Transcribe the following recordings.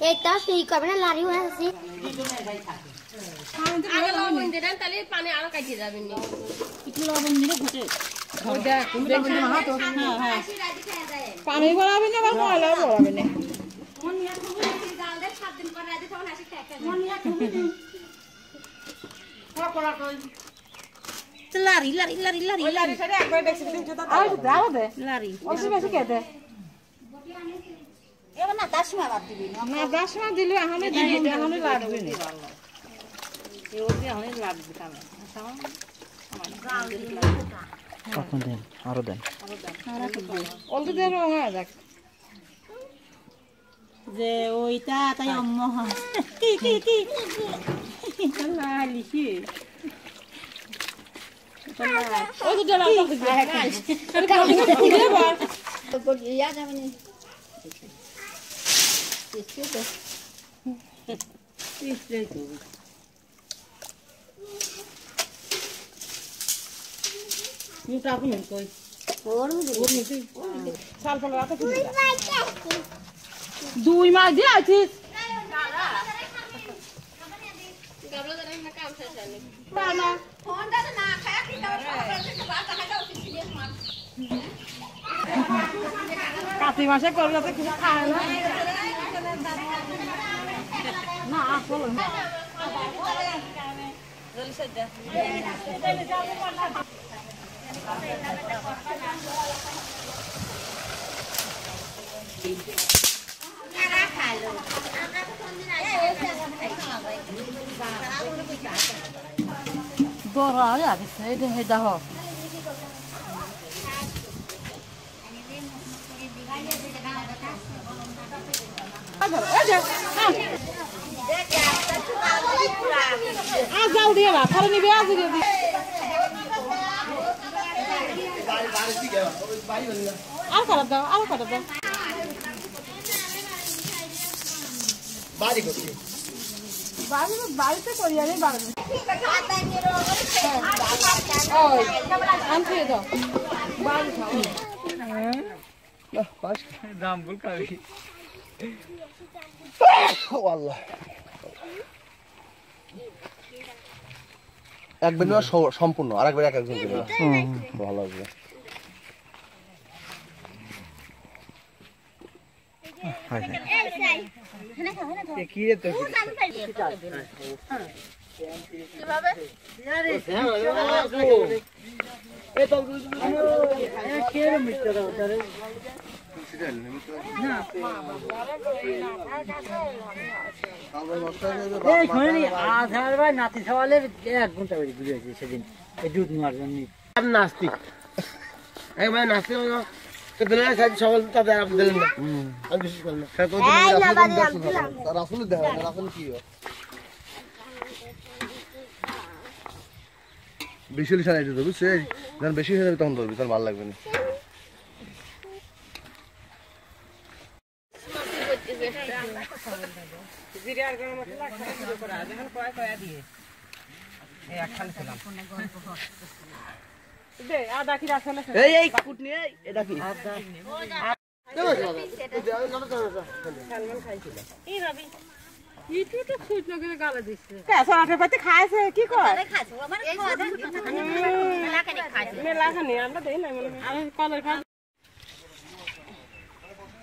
এইটা সেই কবে না লারি হয়ে আছে আগে লবণ দিলেন তাহলে পানি আরও কাটিয়ে যাবেন নি। পানি গলাবি না বা ময়লা গলাবি না? লারি লারি লারি লারি লারি আর দাও দে। লারি। বেশি বেশি কে দে এবার না তার সময় বাদ দিবি না? দশ দিলে দিবি লাগবে না? কখন দেন আরও দেন অল্প দিয়ে রঙ হয়ে যাক যে ওইটা তাই অম্ম হয় কি কি কি লালি কি ওই তো সাল ফল রাতে দুই মাস দিয়ে আছিস না না কাতি মাসে করলে তো কিছু খায় না না আসল আছে এই দে দাও আজ যাও দিয়ে না তাহলে নিবে আজ দিয়ে দি আর কাটা দাও আর কাটা দাও বাড়ি বাড়িতে করি আমি বাড়ি ওই আনতে দাও বাড়ি খাও আল্লাহ একবার নেওয়া সম্পূর্ণ আর একবার এক একজন। ভালো লাগবে। এই শোনেনি আধার ভাই নাতি সওয়ালের এক ঘণ্টা বেরিয়ে ঘুরে আছে সেদিন। এই দুধ নেওয়ার জন্য। নাস্তিক। একবার নাস্তিক হলো তো দিলেন না সাথে সকল তাদের আপনি দিলেন না। আমি বিশেষ করলাম রাসুল দেখা রাসুল কি হয়? বেশি যখন হয়ে যাবে তখন ধরবি তখন ভালো লাগবে না। দে আদা কি রাখলে এই এই কুটনি এই এটা কি ইটু তো খুঁজ নগে গালে দিচ্ছে কেসা আঠে পাতে খাইছে কি কয় মেলা খানি আমরা দেই না কলের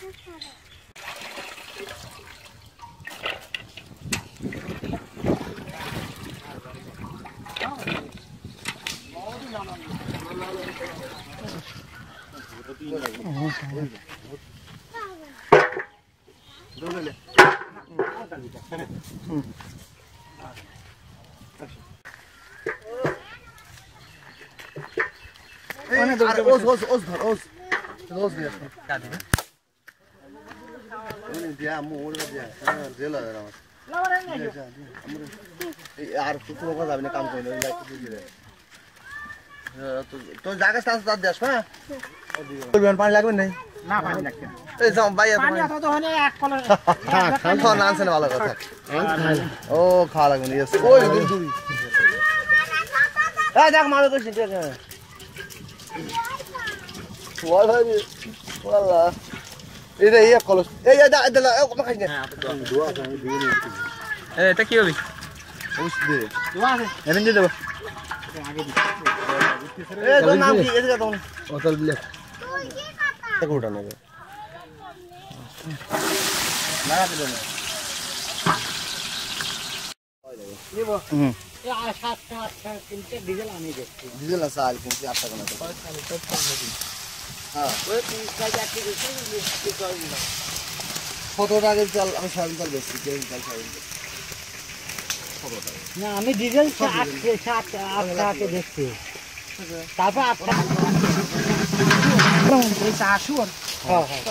Oz oz oz var oz. Oz bir. Geldi mi? আর কিছু লোক যাবে না কাম করে না লাইট দিয়ে দিলে তো জায়গা স্থান তার দেশ হ্যাঁ পানি লাগবে না না পানি আনছেন ভালো কথা ও খাওয়া লাগবে আছে এই রে এই কলস। এই দা দা কমা খাই না। এটা কি হবে? ওস দে দোয়া আছে। এমন দিয়ে দেবো। এ তোর নাম কি? এদিকে তো ওতল বিলে। কোটা নেবে। এই আর সাত সাত সাত তিনটে ডিজেল আছে আর কিন্তু আটটা কোনা হ্যাঁ। টাকা চাল আমি চাল বেশি চাল না আমি ডিজেল সাত আট দেখছি। তারপর আট টাকা হ্যাঁ হ্যাঁ।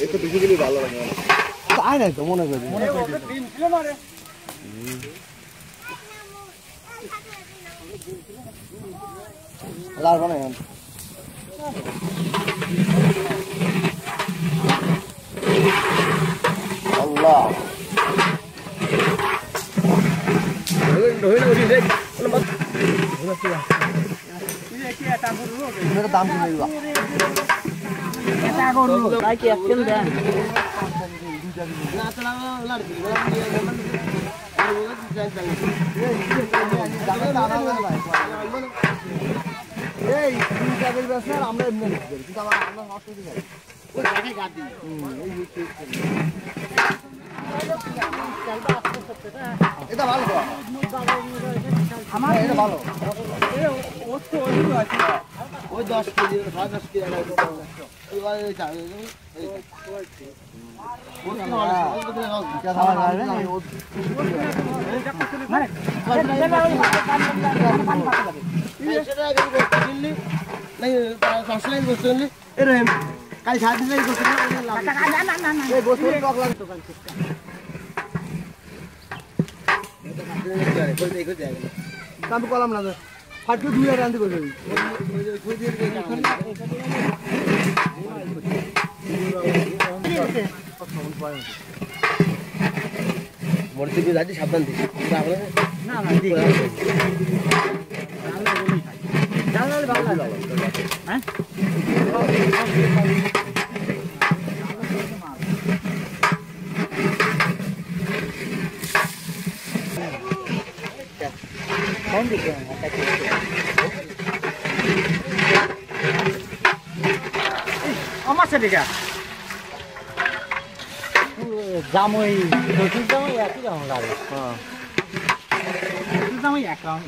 এই তো বেশি ভালো লাগে তাই নাই তো মনে করি মনে লাগবে না এখন আল্লাহ দাম কি নেই এই টাকার ব্যবসা আমরা এমনি পারি কিন্তু আমার আমরা নষ্ট হতে পারি ওই জায়গায় গাদ ওই দশ কেজি ভাই দশ কেজি এবার এই চাল এই কাল সাত দিন আমি কলাম না ফাটকে দুই আর আনতে করবে মরে দিবি যাচ্ছি সাবধান দিস না না দিই জানলে ভালো লাগে হ্যাঁ কোন দিকে আমার সেদিকে জামই শ্বশুর জামাই একই রকম লাগে হ্যাঁ শ্বশুর জামাই এক রকম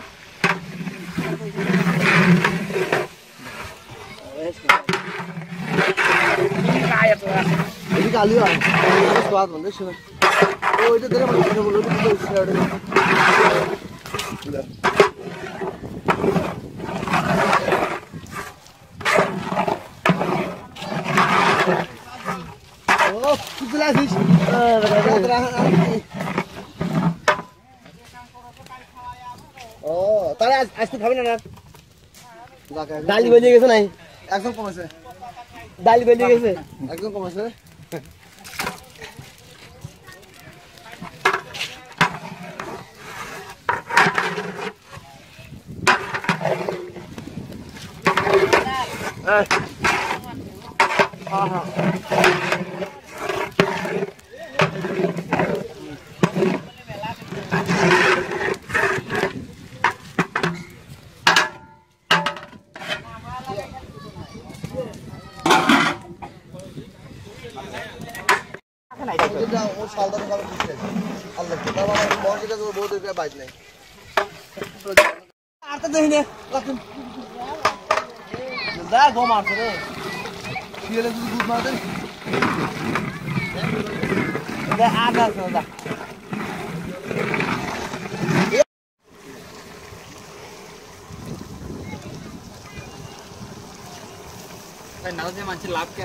এদিকে আলু আর স্বাদ বন্ধ শুনে ওইটা ধরে মানে ও তাহলে আজ আজ তুই খাবি না ডালি বেরিয়ে গেছে নাই একদম কমেছে ডালি বেরিয়ে গেছে একদম কমেছে ও সালদার ভালো ঠিক আছে আল্লাহ লাগছে তার মানে বসে কাছে বহুত একটা বাইক নাই আর তো দেখিনি যা গো মারছে রে শিয়ালে যদি গুড মারতে দে আগা দা নাও মানুষের লাভ কে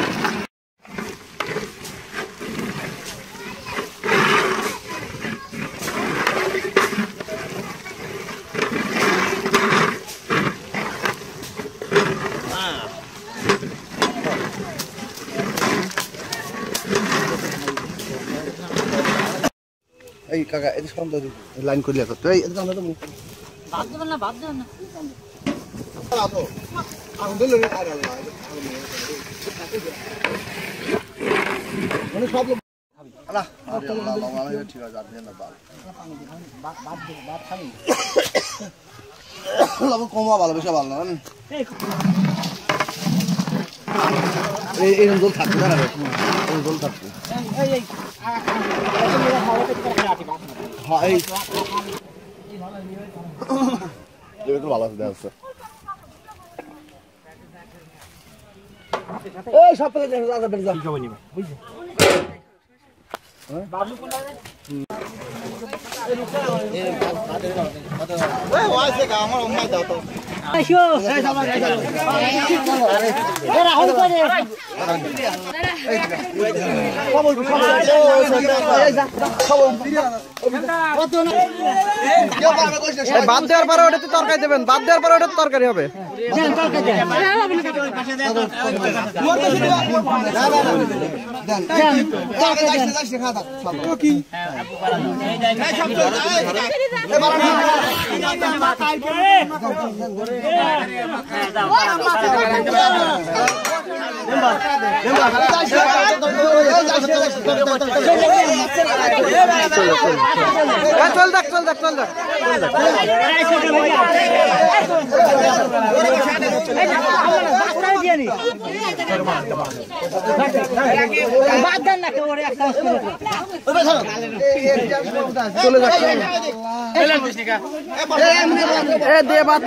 কাকা এটা সামনে দিই লাইন করিয়া কর এই এটা সামনে তো বাদ দেবেন না বাদ দেবেন না আসো আগুন দিলে রে আরে মানে সব লোক আরে ঠিক আছে আপনি না বাল বাদ বাদ খাবেন লবণ কমা ভালো বেশি ভালো না এই এই জল থাকবে না জল থাকবে এই একটু ভালো আছে দেখা এই সব পেলে দেখা যাবে বের যা কি খবর নিবা? বুঝছ বাবু কোন এই আমার দাও এই খবর খবর এই কেউ পারবে কইছ না বাদ দেওয়ার পরে ওটা তো তরকারি দেবেন বাদ দেওয়ার পরে ওটাতে তরকারি হবে। দেন চল দেখ চল দেখ চল দেখ চলে যাচ্ছে এ দিয়ে বাদ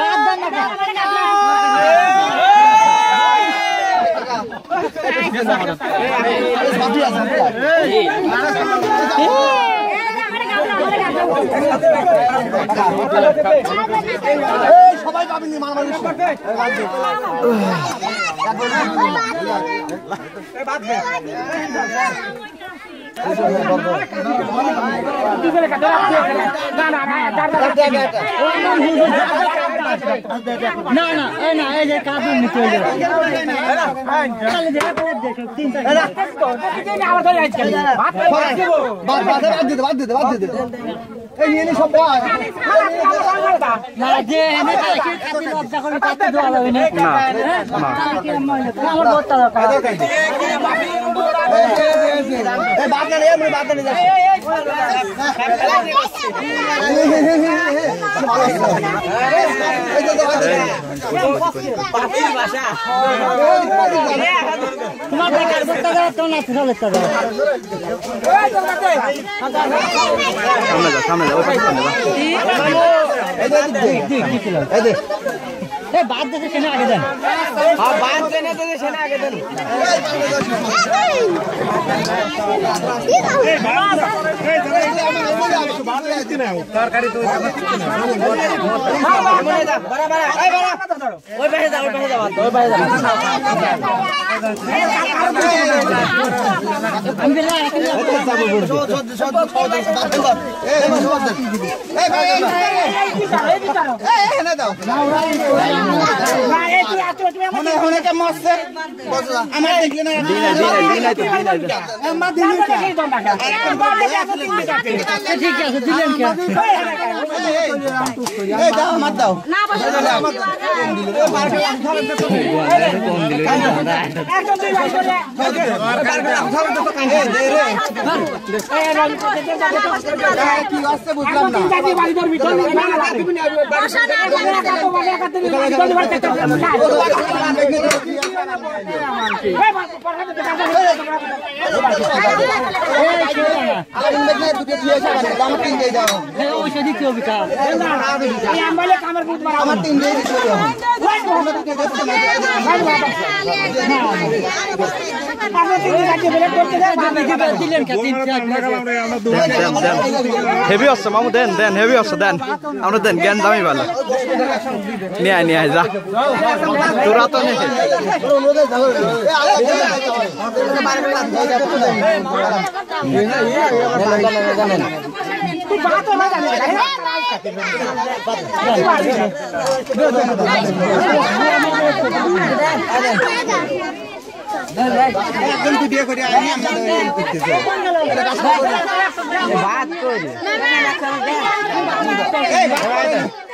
বাদ দেন না সবাই পাবেনি মারামারি না না। এই না এই যে কাবুল নিতে হইল তাহলে দেখে পরে দেখো তিন বাদ বাদ বাদ দিতে বাদ দিতে বাদ দিতে এই নিয়ে সব বয় না তো কি কাবুল লজ্জা করে কাটতে দেওয়া যাবে না আমার এই বাদ না এই বাদ না যাচ্ছে তোমার টাকার বড়টা দাও তো না চলে তো দাও এই বাদ দিতে কেন আগে দেন আমি বেলা এই ঠিক আছে দিলেন কে কি আসছে বুঝলাম না আলামিন দেখলে দুটো দিয়ে এসে আমার আমার তিন দিয়ে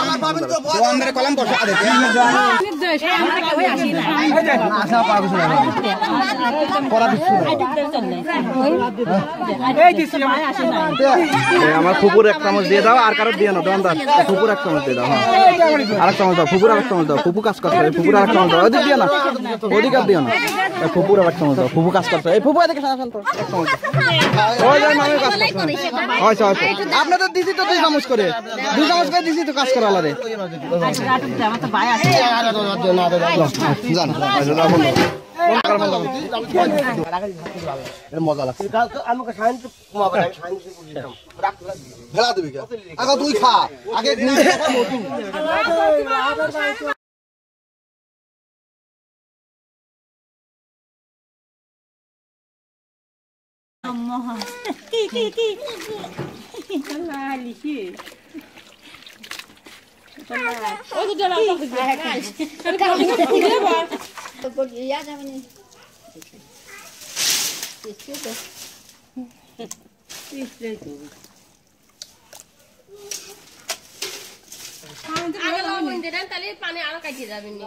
আমরা পাবেন তো আমার ফুপুর এক চামচ দিয়ে দাও, আর কারও দিয়ে না দোকানদার ফুপুর এক চামচ দিয়ে দাও হ্যাঁ। আরেক চামচ দাও, ফুপুর আরেক চামচ দাও, ফুপু কাজ এই ফুপুর আরেক চামচ দাও, ওদিক দিয়ে না, ওদিক আর দিও না। ফুপুর আরেক চামচ দাও, ফুপু কাজ করছে, এই ফুপু এদিকে চামচ করছে হয়েছে হয়েছে আপনাদের দিছি তো দুই চামচ করে। দুই চামচ করে দিছি তো কাজ করা মজা লাগছে আমাকে কমাবে দিবি আগে তুই খা আগে নিজে খা মধু আগে লবণ দিলেন তাহলে পানি আরও কাটিয়ে যাবেন নি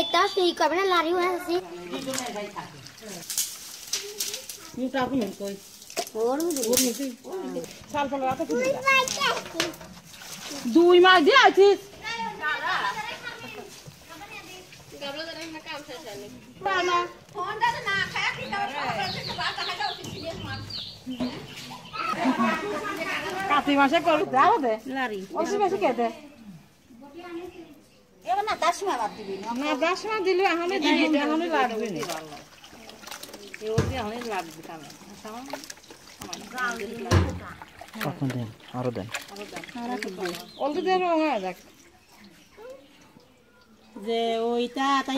একটা সেই কবে না লারি হয়ে আছে। দুই মাস দিয়ে আছিস? কাতি মাসে করু যাও দে লারি। বেশি বেশি খেতে এবার না সময় বাদ দিবি। না না দশ দিলে এখনই দিবি। এখনই লাগবে আরও দেন। অল্প দিয়ে রঙ হয়ে যাক যে ওইটা তাই